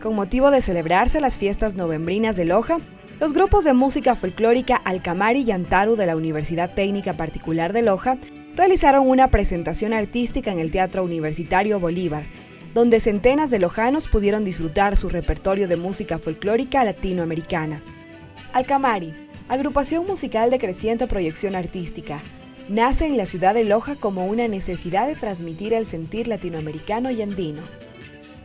Con motivo de celebrarse las fiestas novembrinas de Loja, los grupos de música folclórica Alcamari y Antaru de la Universidad Técnica Particular de Loja realizaron una presentación artística en el Teatro Universitario Bolívar, donde centenas de lojanos pudieron disfrutar su repertorio de música folclórica latinoamericana. Alcamari, agrupación musical de creciente proyección artística, nace en la ciudad de Loja como una necesidad de transmitir el sentir latinoamericano y andino.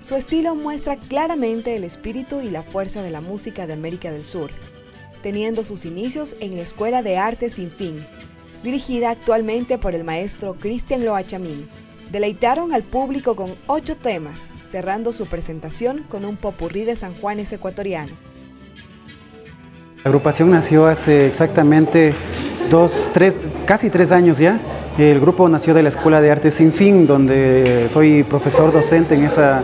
Su estilo muestra claramente el espíritu y la fuerza de la música de América del Sur, teniendo sus inicios en la Escuela de Arte Sin Fin, dirigida actualmente por el maestro Cristian Loachamín. Deleitaron al público con ocho temas, cerrando su presentación con un popurrí de San Juanes ecuatoriano. La agrupación nació hace exactamente dos, tres, casi tres años ya. El grupo nació de la Escuela de Arte Sin Fin, donde soy profesor docente en, esa,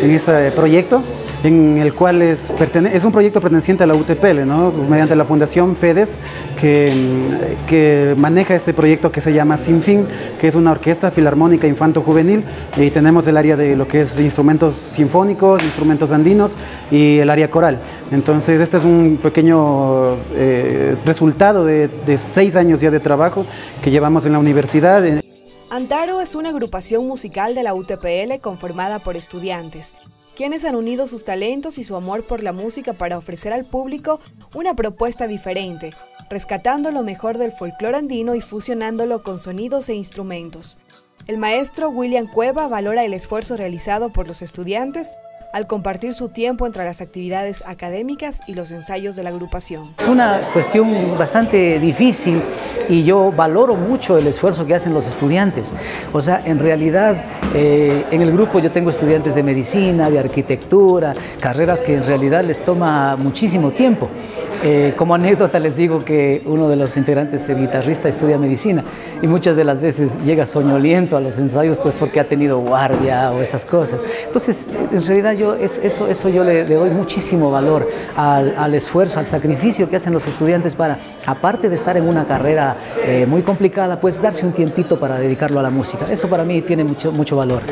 en ese proyecto en el cual es, es un proyecto perteneciente a la UTPL, mediante la Fundación FEDES, que, que, maneja este proyecto que se llama Sin Fin, que es una orquesta filarmónica infanto-juvenil, y tenemos el área de lo que es instrumentos sinfónicos, instrumentos andinos y el área coral. Entonces, este es un pequeño eh, resultado de, de seis años ya de trabajo que llevamos en la universidad. Antaro es una agrupación musical de la UTPL conformada por estudiantes, quienes han unido sus talentos y su amor por la música para ofrecer al público una propuesta diferente, rescatando lo mejor del folclore andino y fusionándolo con sonidos e instrumentos. El maestro William Cueva valora el esfuerzo realizado por los estudiantes al compartir su tiempo entre las actividades académicas y los ensayos de la agrupación. Es una cuestión bastante difícil y yo valoro mucho el esfuerzo que hacen los estudiantes. O sea, en realidad eh, en el grupo yo tengo estudiantes de medicina, de arquitectura, carreras que en realidad les toma muchísimo tiempo. Eh, como anécdota les digo que uno de los integrantes, el guitarrista, estudia medicina y muchas de las veces llega soñoliento a los ensayos pues porque ha tenido guardia o esas cosas. Entonces, en realidad eso, eso yo le, doy muchísimo valor al, esfuerzo, al sacrificio que hacen los estudiantes para, aparte de estar en una carrera eh, muy complicada, pues darse un tiempito para dedicarlo a la música. Eso para mí tiene mucho, mucho valor.